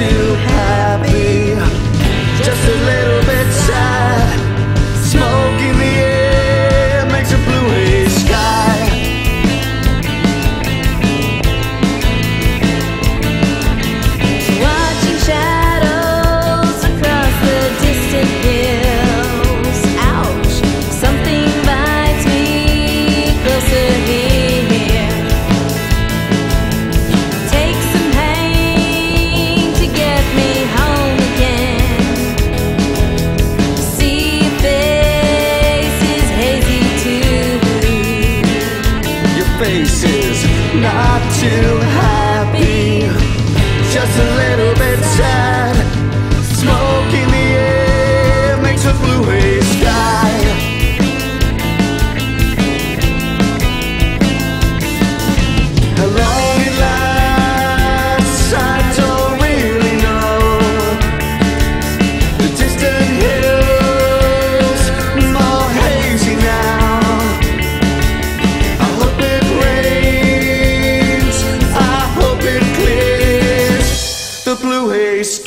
too happy. Just a little. face is not too happy, just a little bit sad. blue haze